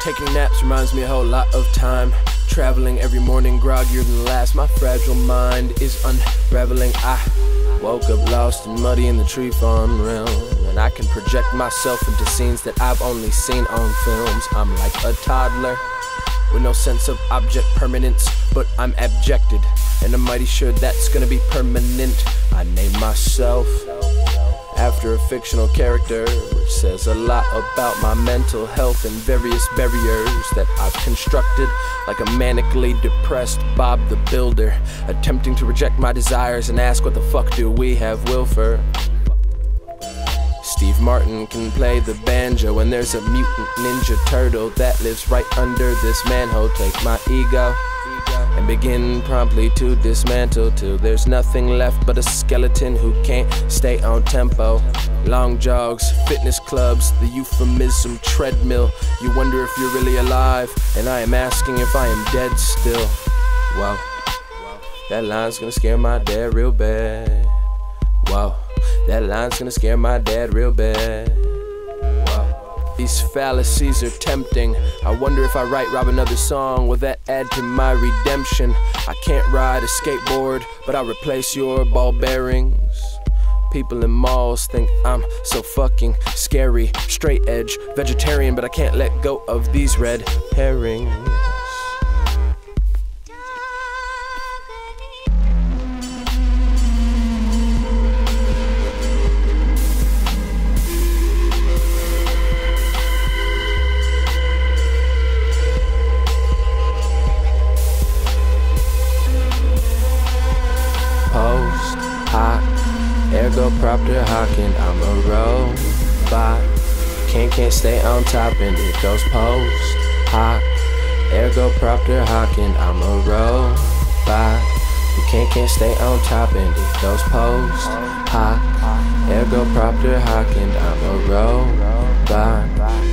Taking naps reminds me a whole lot of time. Traveling every morning, groggier than last. My fragile mind is unraveling. I woke up lost and muddy in the tree farm realm. And I can project myself into scenes that I've only seen on films. I'm like a toddler with no sense of object permanence, but I'm abjected. And I'm mighty sure that's gonna be permanent. I name myself after a fictional character, which says a lot about my mental health and various barriers that I've constructed, like a manically depressed Bob the Builder, attempting to reject my desires and ask what the fuck do we have Wilfer? Steve Martin can play the banjo, and there's a mutant ninja turtle that lives right under this manhole. Take my ego and begin promptly to dismantle till there's nothing left but a skeleton who can't stay on tempo. Long jogs, fitness clubs, the euphemism treadmill. You wonder if you're really alive, and I am asking if I am dead still. Wow, that line's gonna scare my dad real bad. Wow, that line's gonna scare my dad real bad. These fallacies are tempting. I wonder if I write Rob another song, will that add to my redemption? I can't ride a skateboard, but I'll replace your ball bearings. People in malls think I'm so fucking scary. Straight edge, vegetarian, but I can't let go of these red herrings. Ergo propter hocking i'm a robot. Can't can't stay on top and it goes post hoc. Ergo propter hocking i'm a robot. You can't can't stay on top and it goes post hoc. Ergo propter hocking i'm a robot.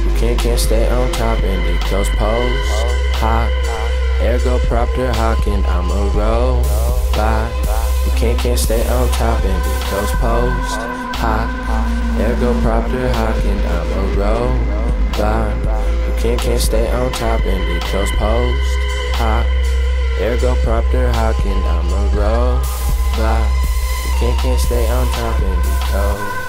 You can't can't stay on top and it goes post hoc. Ergo propter hocking i'm a robot you can't, can't stay on top and it goes post hoc. Ergo propter hocking, I'm a robot. You can't, can't stay on top and it goes post hoc. Ergo propter hocking, I'm a robot. You can't, can't stay on top and it goes.